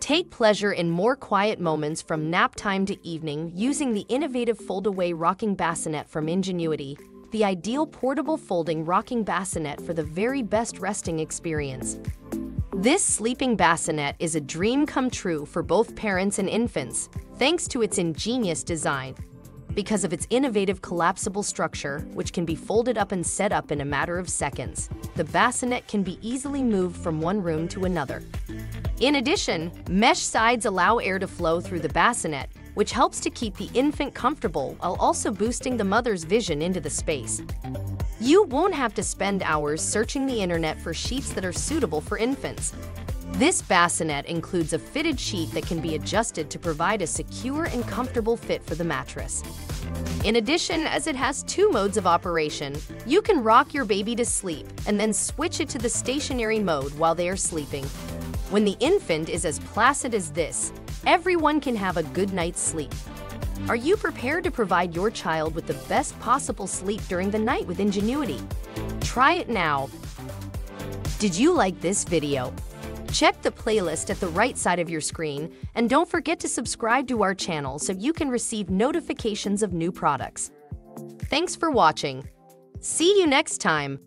Take pleasure in more quiet moments from nap time to evening using the innovative fold-away rocking bassinet from Ingenuity, the ideal portable folding rocking bassinet for the very best resting experience. This sleeping bassinet is a dream come true for both parents and infants, thanks to its ingenious design. Because of its innovative collapsible structure, which can be folded up and set up in a matter of seconds, the bassinet can be easily moved from one room to another. In addition, mesh sides allow air to flow through the bassinet, which helps to keep the infant comfortable while also boosting the mother's vision into the space. You won't have to spend hours searching the internet for sheets that are suitable for infants. This bassinet includes a fitted sheet that can be adjusted to provide a secure and comfortable fit for the mattress. In addition, as it has two modes of operation, you can rock your baby to sleep and then switch it to the stationary mode while they are sleeping. When the infant is as placid as this, everyone can have a good night's sleep. Are you prepared to provide your child with the best possible sleep during the night with Ingenuity? Try it now. Did you like this video? Check the playlist at the right side of your screen, and don't forget to subscribe to our channel so you can receive notifications of new products. Thanks for watching. See you next time.